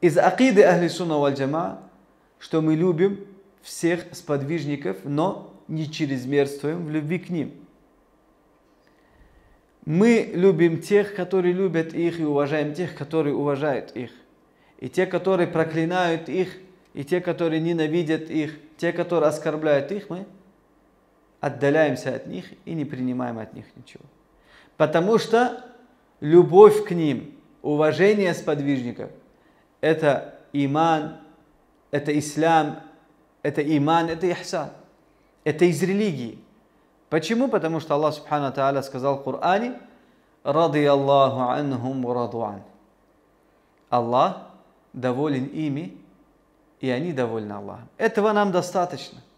Из акиды Ахли Сунна валь что мы любим всех сподвижников, но не чрезмерствуем в любви к ним. Мы любим тех, которые любят их, и уважаем тех, которые уважают их. И те, которые проклинают их, и те, которые ненавидят их, те, которые оскорбляют их, мы отдаляемся от них и не принимаем от них ничего. Потому что любовь к ним, уважение сподвижников – это иман, это ислам, это иман, это ихсан. Это из религии. Почему? Потому что Аллах Субхану Тааля сказал в Коране «Ради Аллаху анхум радуан». Аллах доволен ими, и они довольны Аллахом. Этого нам достаточно –